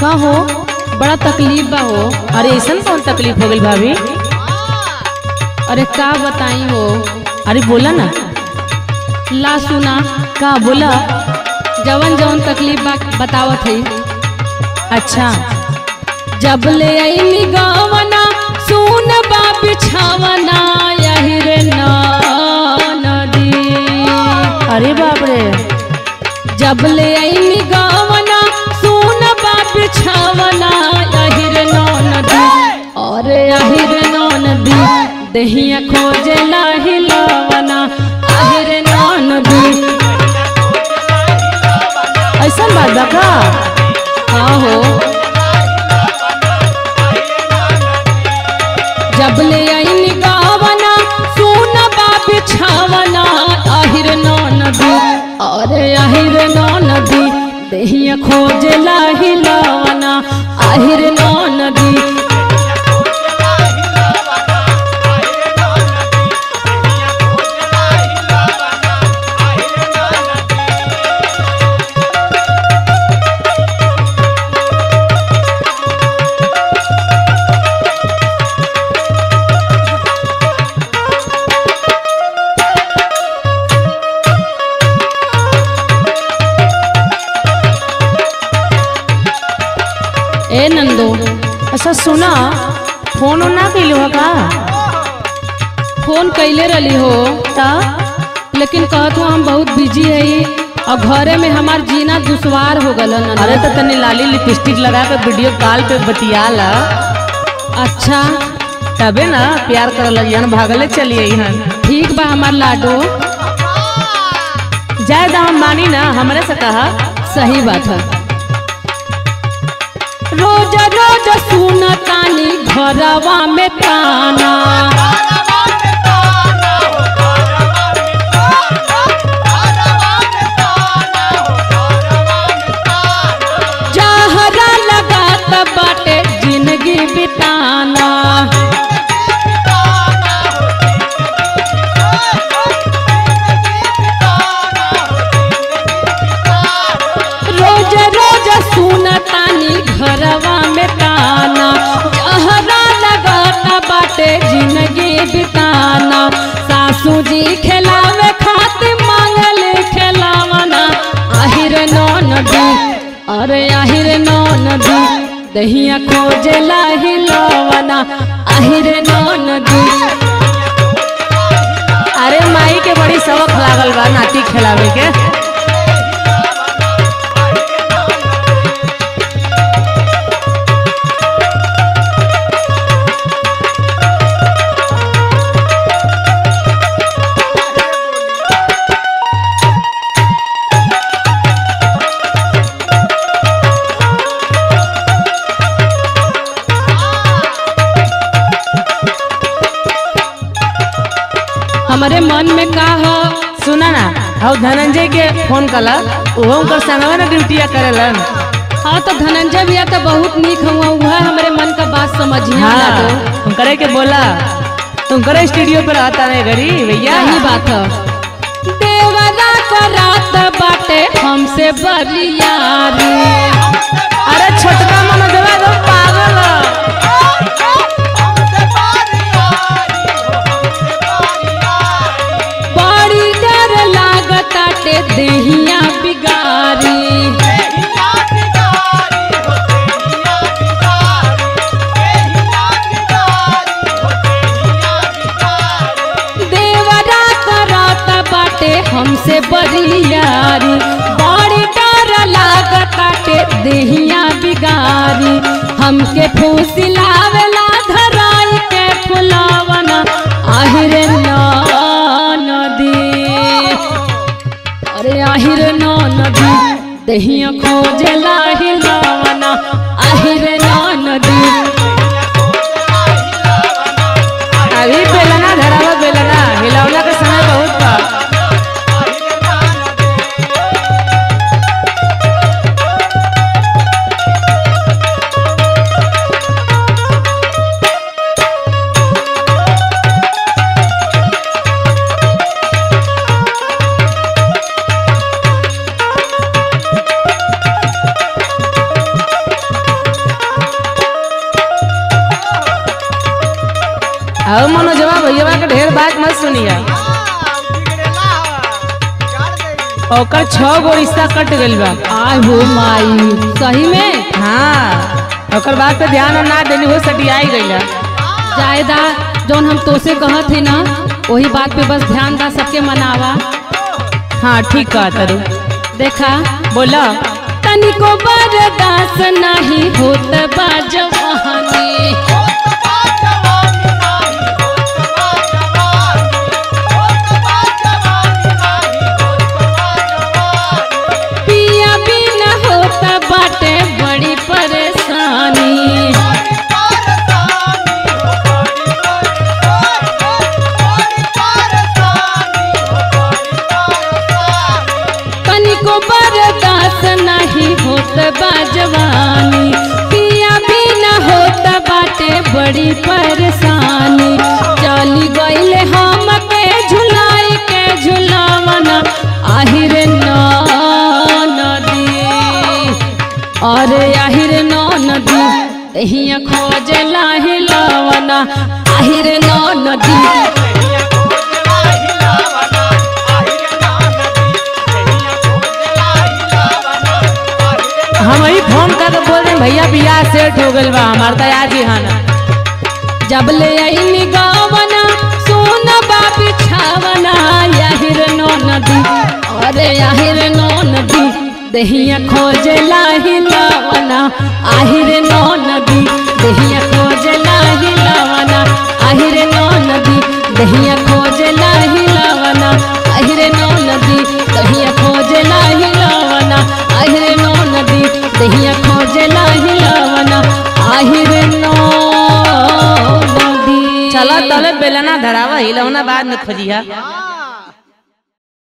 का हो बड़ा तकलीफ़ बा हो। अरे ऐसा कौन तकलीफ़ हो गई भाभी? अरे का बताई हो? अरे बोला ना। ला सुना का बोला? जवन जवन तकलीफ़ बा बतावत है। अच्छा। जब ले आई गावना सुन बा बिछावना यही रे नदी अरे बाप रे। जब ले आई गावना दहिया खोजे लाही लवना बात बा हाँ हो. जब ले गावना सुन बाप छावना आहिर और आहिर नौ नदी दहिया खोज लाही आहिर सुना। फ़ोन ना कैलू हो का? फ़ोन कैले रही हो ता? लेकिन कहत हूँ हम बहुत बिज़ी है और घरे में हमार जीना दुश्वार हो गल अरे तो तनी लाली लिपस्टिक लगा के वीडियो कॉल पे बतिया ला। अच्छा। तबे ना प्यार कर लगियन भागले चलिए हन ठीक बा हमार लाडो। जाए हम मानी ना हमरे से कहा सही बात है। रोज रोज घरवा में ताना। अरे आहिर नौ नदी, दहिया खोजे लाही लवना। आहिर नौ नदी। अरे माई के बड़ी सबक लागल बा नाटी खिलावे के। मन में का हो सुना ना? और धनंजय के फ़ोन कला। वो उनकर संगवा ना ड्यूटिया करेलन हाँ तो धनंजय भैया तो बहुत निक हुआ वह हमारे मन का बात समझिए हाँ तुम करे के बोला। तुम करे स्टूडियो पर आता नहीं घरी भैया। यही बात है। देवरा का रात बाटे हमसे बरियारी अरे छोटका मनोजवा तो पागल लागताटे देहिया बिगारी। हमसे बरियारी बड़ी डर लागताटे देहिया बिगारी। हमके फूसिलावेला आहिर नौ नदी दहिया खोजे लाही आओ मनोजवा भैया के ढेर बात मत सुनिया। ओकर छह गो रिश्ता कट गइल बा। आय हो माई सही में हाँ। ओकर बात पे ध्यान ना देनी हो सटियाई गइला जायदा जोन हम तोसे कहत थे ना वही बात पे बस ध्यान दा सबके मनावा। हाँ ठीक कहा तरु देखा? बोला तनिको बर्दाश्त नहीं होत बाजवा बड़ी परेशानी। चली हम के झुलाई के झुलावना। आहिर नदी। अरे आहिर नदी, तहिया खोजे लाही लवना। आहिर नदी। हम ही फ़ोन कर बोल रहे भैया बियाह सेट हो गइल बा, हमार तो आज ही हाना। जब ले आई गावना सोना बाबी छावना याहिर नो नदी अरे याहिर नो नदी दहिया खोज लाही लावना, आहिर नो नदी दहिया खोज लाही लावना, आहिर नो नदी दहिया खोजे धरावा हिलौना बाद में खोजिया